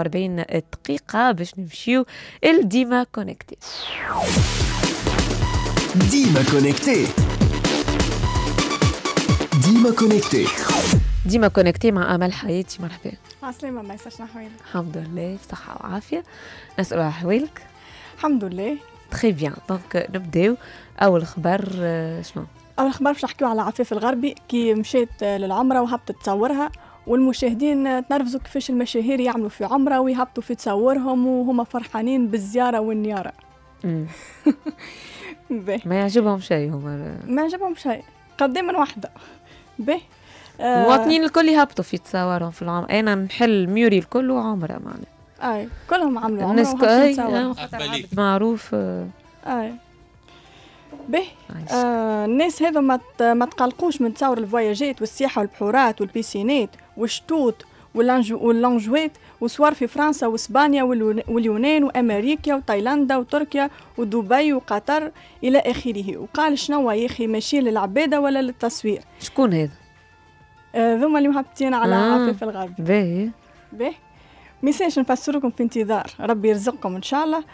40 دقيقة باش نمشيو الديما connecté ديما connecté ديما connecté ديما connecté مع امل حياتي. مرحبا. عسلامة ما يساش نحوالك الحمد لله بصحة وعافية. نسأل على أحوالك الحمد لله. très bien donc نبداو. أول خبر آه، شنو؟ أول خبر باش نحكيو على عفاف الغربي. كي مشات للعمرة وهبطت تصورها. والمشاهدين تنرفزوا كيفاش المشاهير يعملوا في عمرة ويهبطوا في تصورهم وهما فرحانين مم. باهي. ما يعجبهم شيء هما. ما عجبهم شيء. قداما واحدة. باهي. آه، المواطنين الكل يهبطوا في تصورهم في العمر أنا نحل ميوري الكل وعمرة معناها. أي كلهم عملوا الناس كل معروف. آه، أي. باهي عايش. آه الناس هذا ما ما تقلقوش من تصور الفواياجات والسياحة والبحورات والبيسينات والشتوت واللانجو- واللانجوات وصور في فرنسا وإسبانيا واليون- واليونان وأمريكا وتايلاندا وتركيا ودبي وقطر إلى آخره. وقال شنو يا أخي ماشيين للعبادة ولا للتصوير؟ شكون هذا؟ آه ذوما اللي مهبطين على آه. عفاف الغرب. باهي. به ميساج نفسركم في انتظار. ربي يرزقكم إن شاء الله.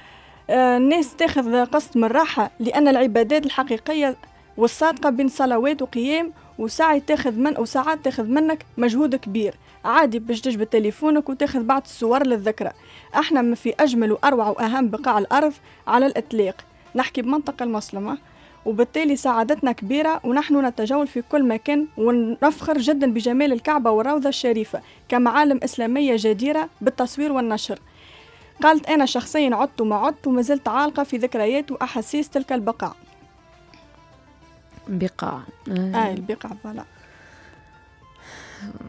الناس تاخذ قسط من الراحة لأن العبادات الحقيقية والصادقة بين صلوات وقيام وساعة تاخذ من وساعات تاخذ منك مجهود كبير. عادي باش تجبد تليفونك وتاخذ بعض الصور للذكرى. إحنا ما في أجمل وأروع وأهم بقاع الأرض على الإطلاق. نحكي بمنطقة المسلمة وبالتالي سعادتنا كبيرة ونحن نتجول في كل مكان ونفخر جدا بجمال الكعبة والروضة الشريفة كمعالم إسلامية جديرة بالتصوير والنشر. قالت أنا شخصيا عدت وما عدت وما زلت عالقة في ذكريات وأحاسيس تلك البقاع. بقاع. آه البقاع voilà.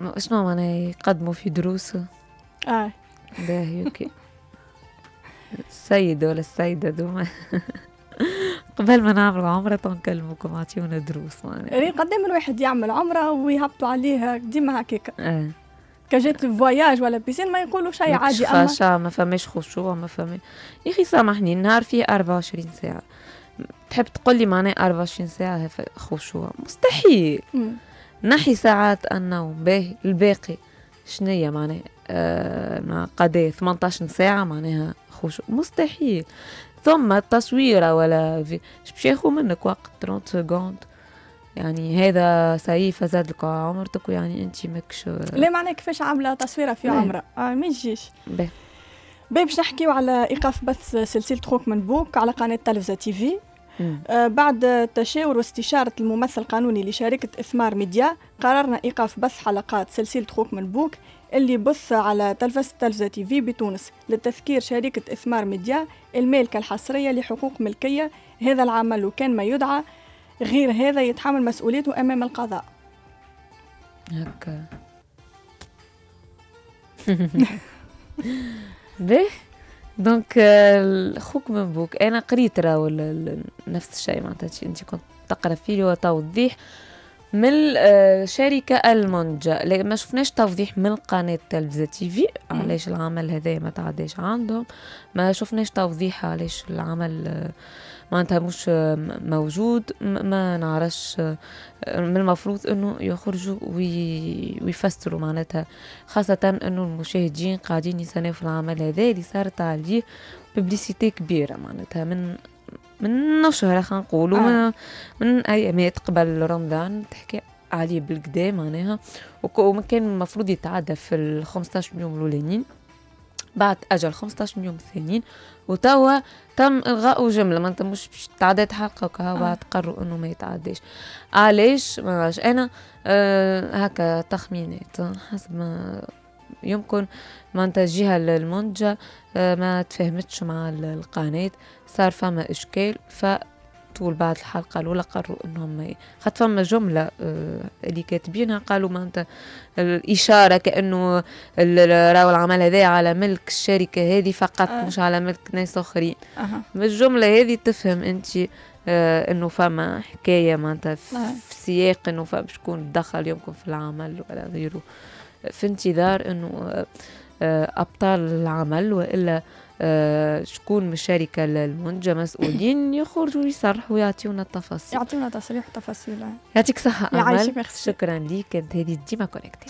آه. شنو معناها يقدموا في دروس. آه. باهي ok. السيد ولا السيدة دوما قبل ما نعملوا عمرة نكلمكم أعطيونا دروس معناها يعني قدام الواحد يعمل عمرة ويهبطوا عليه ديما هكاك. آه. كجات ال voyage ولا piscine ما يقولوا شيء عادي خاشع ما فماش خشوع ما فما يا أخي سامحني النهار فيه 24 ساعة. تحب تقول لي معناها 24 ساعة ف- خشوع؟ مستحيل. نحي ساعات النوم باهي الباقي شنية معناها؟ آه مع قضاء 18 ساعة معناها خشوع. مستحيل. ثم تصويرة ولا باش ياخذ منك وقت 30 سكوند يعني هذا سيف زاد لك عمرتك ويعني أنت ماكش لا معناه كيفاش عاملة تصويرة في لا. عمرة آه ما يجيش. باهي. باش نحكيو على إيقاف بث سلسلة خوك من بوك على قناة تلفزة تي في. آه، بعد تشاور واستشارة الممثل القانوني لشركة إثمار ميديا قررنا إيقاف بث حلقات سلسلة خوك من بوك اللي بث على تلفزة تلفزة تي في بتونس لتذكير شركة إثمار ميديا المالكة الحصرية لحقوق ملكية. هذا العمل وكان ما يدعى غير هذا يتحمل مسؤوليته أمام القضاء. هكا. باهي. donc آه، خوك من بوك. أنا قريت راهو نفس الشيء معناتها أنت كنت تقرأ فيه هو توضيح من الشركة المنتجة لا- ما شفناش توضيح من قناة تلفزة TV. مم. علاش العمل هذا ما تعداش عندهم. ما شفناش توضيح علاش العمل آه، معناتها مش موجود ما نعرفش من المفروض إنه يخرجوا وي... ويفسروا معناتها خاصة إنه المشاهدين قاعدين يستناو في العمل هذا اللي صارت عليه ببليسيتي كبيرة معناتها من من نشرة خلينا نقولوا آه. من, أيامات قبل رمضان تحكي عليه بالكدا معناها وك- وما كان المفروض يتعدى في ال 15 يوم الأولانيين بعد أجل 15 يوم الثانيين وتوا تم إلغاء جملة ما انت مش باش تعدات حلقه وكها آه. بعد قرروا إنه ما يتعداش علاش؟ ما نعرفش أنا آه هكا تخمينات حسب ما يمكن. معناتها الجهة المنتجة آه ما تفهمتش مع ال- القناة صار فما إشكال ف طول بعد الحلقة الأولى قرروا ي- خاطر فما جملة آه اللي كاتبينها قالوا معناتها الإشارة كأنه ال- ال- راهو العمل هذا على ملك الشركة هذه فقط آه. مش على ملك ناس آخرين أها. بالجملة هذه تفهم أنت آه إنه فما حكاية معناتها في آه. في سياق إنه فما شكون دخل يمكن في العمل ولا غيره في انتظار إنه آه، آه، أبطال العمل وإلا آه، شكون من الشركة المنتجه مسؤولين يخرجوا يصرحوا ويعطيونا التفاصيل. يعطيونا تصريح وتفاصيل. يعطيك أمل. ميرسي. شكرا ليك كانت هذه ديما كونكتي